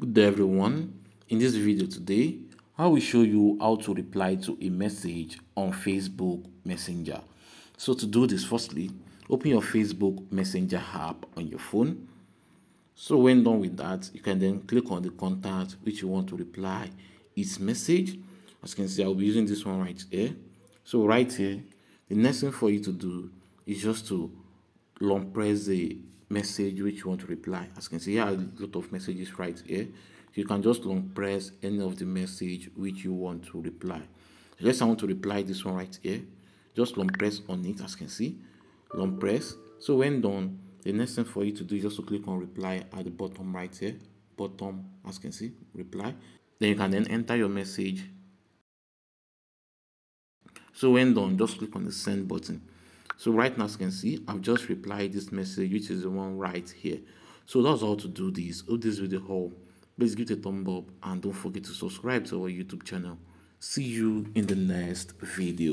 good day everyone. In this video today i will show you how to reply to a message on facebook messenger. So to do this firstly open your facebook messenger app on your phone. So when done with that you can then click on the contact which you want to reply its message. As you can see i'll be using this one right here. So right here the next thing for you to do is just to long press the message which you want to reply. As you can see here a lot of messages right here. You can just long press any of the message which you want to reply. Let's i want to reply this one right here just long press on it as you can see. Long press so when done the next thing for you to do is just to click on reply at the bottom right here. Bottom as you can see reply. Then you can then enter your message. So when done just click on the send button so right now as you can see i've just replied this message which is the one right here. So that's all to do this. Hope this video help. Please give it a thumb up and don't forget to subscribe to our youtube channel. See you in the next video